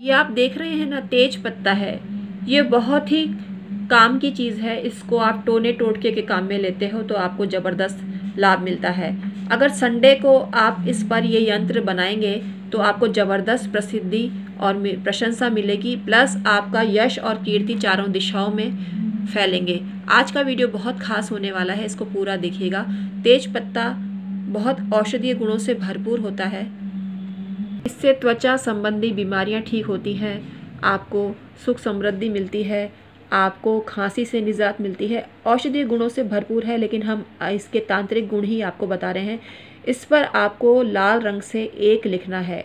ये आप देख रहे हैं ना, तेज पत्ता है। ये बहुत ही काम की चीज़ है। इसको आप टोने टोटके के काम में लेते हो तो आपको ज़बरदस्त लाभ मिलता है। अगर संडे को आप इस पर ये यंत्र बनाएँगे तो आपको ज़बरदस्त प्रसिद्धि और प्रशंसा मिलेगी। प्लस आपका यश और कीर्ति चारों दिशाओं में फैलेंगे। आज का वीडियो बहुत खास होने वाला है। इसको पूरा देखिएगा। तेज पत्ता बहुत औषधीय गुणों से भरपूर होता है। इससे त्वचा संबंधी बीमारियाँ ठीक होती हैं, आपको सुख समृद्धि मिलती है, आपको खांसी से निजात मिलती है। औषधीय गुणों से भरपूर है, लेकिन हम इसके तांत्रिक गुण ही आपको बता रहे हैं। इस पर आपको लाल रंग से एक लिखना है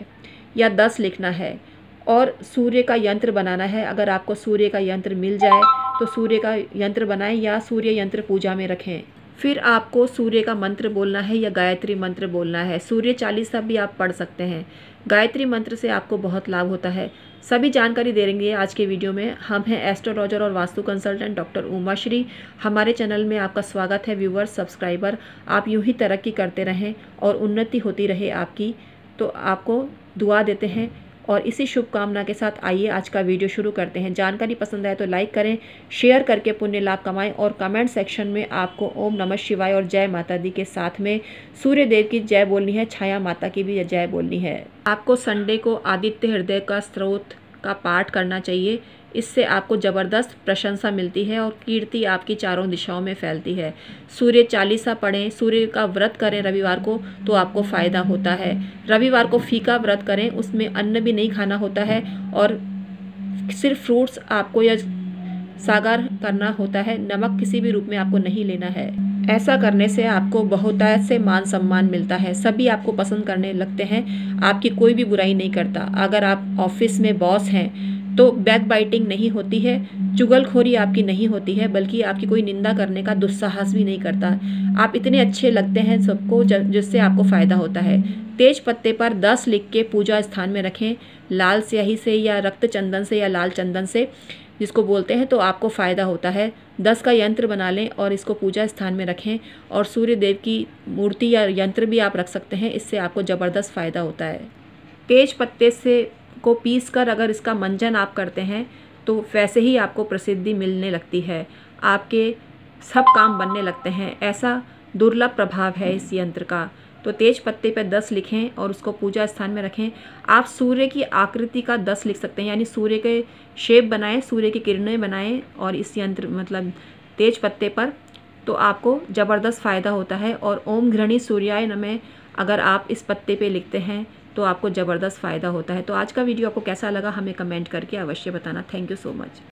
या दस लिखना है और सूर्य का यंत्र बनाना है। अगर आपको सूर्य का यंत्र मिल जाए तो सूर्य का यंत्र बनाएँ या सूर्य यंत्र पूजा में रखें। फिर आपको सूर्य का मंत्र बोलना है या गायत्री मंत्र बोलना है। सूर्य चालीसा भी आप पढ़ सकते हैं। गायत्री मंत्र से आपको बहुत लाभ होता है। सभी जानकारी दे देंगे आज के वीडियो में। हम हैं एस्ट्रोलॉजर और वास्तु कंसल्टेंट डॉक्टर उमा श्री हमारे चैनल में आपका स्वागत है, व्यूवर्स, सब्सक्राइबर। आप यूँ ही तरक्की करते रहें और उन्नति होती रहे आपकी। तो आपको दुआ देते हैं और इसी शुभकामना के साथ आइए आज का वीडियो शुरू करते हैं। जानकारी पसंद आए तो लाइक करें शेयर करके पुण्य लाभ कमाएँ और कमेंट सेक्शन में आपको ओम नमः शिवाय और जय माता दी के साथ में सूर्य देव की जय बोलनी है, छाया माता की भी जय बोलनी है। आपको संडे को आदित्य हृदय का स्रोत का पाठ करना चाहिए। इससे आपको ज़बरदस्त प्रशंसा मिलती है और कीर्ति आपकी चारों दिशाओं में फैलती है। सूर्य चालीसा पढ़ें, सूर्य का व्रत करें रविवार को तो आपको फ़ायदा होता है। रविवार को फीका व्रत करें, उसमें अन्न भी नहीं खाना होता है और सिर्फ़ फ्रूट्स आपको या सागर करना होता है। नमक किसी भी रूप में आपको नहीं लेना है। ऐसा करने से आपको बहुत से मान सम्मान मिलता है। सभी आपको पसंद करने लगते हैं। आपकी कोई भी बुराई नहीं करता। अगर आप ऑफ़िस में बॉस हैं तो बैक बाइटिंग नहीं होती है, चुगलखोरी आपकी नहीं होती है, बल्कि आपकी कोई निंदा करने का दुस्साहस भी नहीं करता। आप इतने अच्छे लगते हैं सबको जिससे आपको फ़ायदा होता है। तेज पत्ते पर दस लिख के पूजा स्थान में रखें। लाल स्याही से या रक्त चंदन से या लाल चंदन से। जिसको बोलते हैं तो आपको फ़ायदा होता है। दस का यंत्र बना लें और इसको पूजा स्थान में रखें और सूर्य देव की मूर्ति या यंत्र भी आप रख सकते हैं, इससे आपको ज़बरदस्त फ़ायदा होता है। तेज पत्ते से को पीस कर अगर इसका मंजन आप करते हैं तो वैसे ही आपको प्रसिद्धि मिलने लगती है। आपके सब काम बनने लगते हैं। ऐसा दुर्लभ प्रभाव है इस यंत्र का। तो तेज पत्ते पर दस लिखें और उसको पूजा स्थान में रखें। आप सूर्य की आकृति का दस लिख सकते हैं, यानी सूर्य के शेप बनाएँ, सूर्य की किरणें बनाएँ और इस यंत्र मतलब तेज पत्ते पर तो आपको ज़बरदस्त फ़ायदा होता है। और ओम घृणी सूर्याय नमे, अगर आप इस पत्ते पे लिखते हैं तो आपको ज़बरदस्त फ़ायदा होता है। तो आज का वीडियो आपको कैसा लगा, हमें कमेंट करके अवश्य बताना। Thank you so much.